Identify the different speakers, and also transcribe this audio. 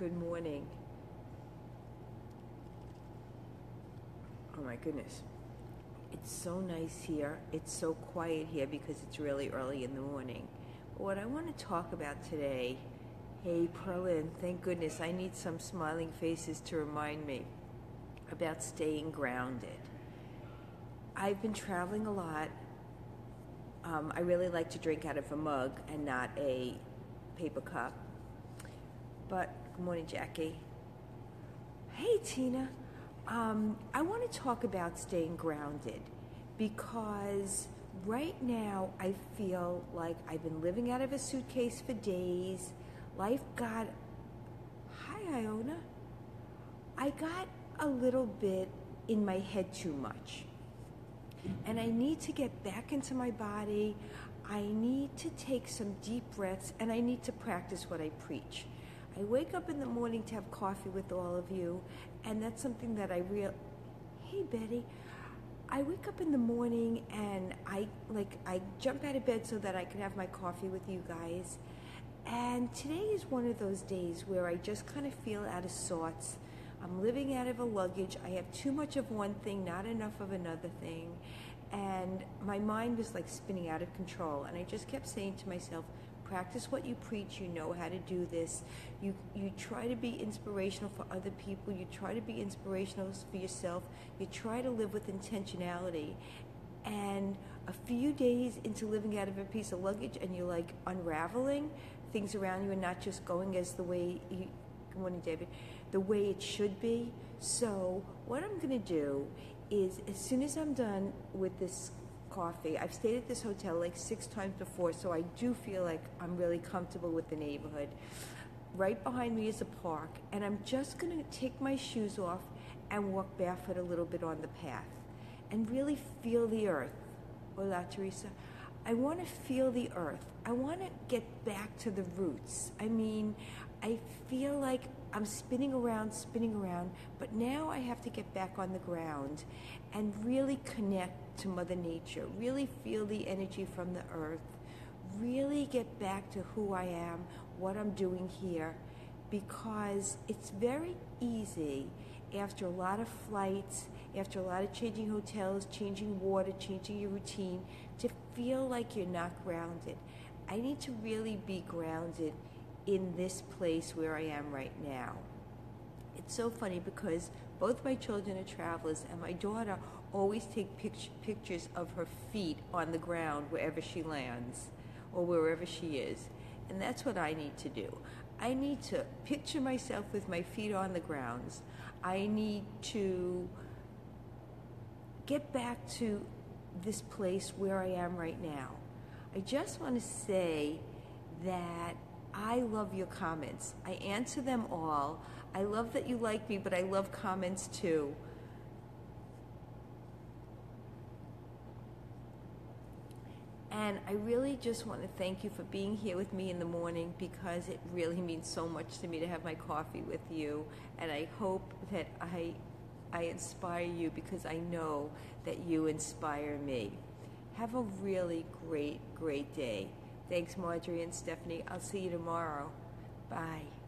Speaker 1: Good morning. Oh my goodness. It's so nice here. It's so quiet here because it's really early in the morning. What I want to talk about today, hey Perlin, thank goodness I need some smiling faces to remind me about staying grounded. I've been traveling a lot. Um, I really like to drink out of a mug and not a paper cup. But good morning, Jackie. Hey, Tina. Um, I want to talk about staying grounded because right now I feel like I've been living out of a suitcase for days. Life got. Hi, Iona. I got a little bit in my head too much. And I need to get back into my body. I need to take some deep breaths and I need to practice what I preach. I wake up in the morning to have coffee with all of you, and that's something that I real. Hey, Betty. I wake up in the morning and I like I jump out of bed so that I can have my coffee with you guys. And today is one of those days where I just kind of feel out of sorts. I'm living out of a luggage. I have too much of one thing, not enough of another thing. And my mind was like spinning out of control. And I just kept saying to myself, practice what you preach. You know how to do this. You, you try to be inspirational for other people. You try to be inspirational for yourself. You try to live with intentionality. And a few days into living out of a piece of luggage and you're like unraveling, things around you and not just going as the way you, good morning, David, the way it should be. So, what I'm going to do is, as soon as I'm done with this coffee, I've stayed at this hotel like six times before, so I do feel like I'm really comfortable with the neighborhood. Right behind me is a park, and I'm just going to take my shoes off and walk barefoot a little bit on the path and really feel the earth. Hola, Teresa. I want to feel the earth. I want to get back to the roots. I mean, I feel like I'm spinning around, spinning around, but now I have to get back on the ground and really connect to Mother Nature, really feel the energy from the earth, really get back to who I am, what I'm doing here, because it's very easy after a lot of flights, after a lot of changing hotels, changing water, changing your routine, to feel like you're not grounded. I need to really be grounded in this place where I am right now. It's so funny because both my children are travelers, and my daughter always take pict- pictures of her feet on the ground wherever she lands or wherever she is. And that's what I need to do. I need to picture myself with my feet on the grounds. I need to get back to this place where I am right now. I just want to say that I love your comments. I answer them all. I love that you like me, but I love comments too. And I really just want to thank you for being here with me in the morning because it really means so much to me to have my coffee with you. And I hope that I, I inspire you because I know that you inspire me. Have a really great, great day. Thanks, Marjorie and Stephanie. I'll see you tomorrow. Bye.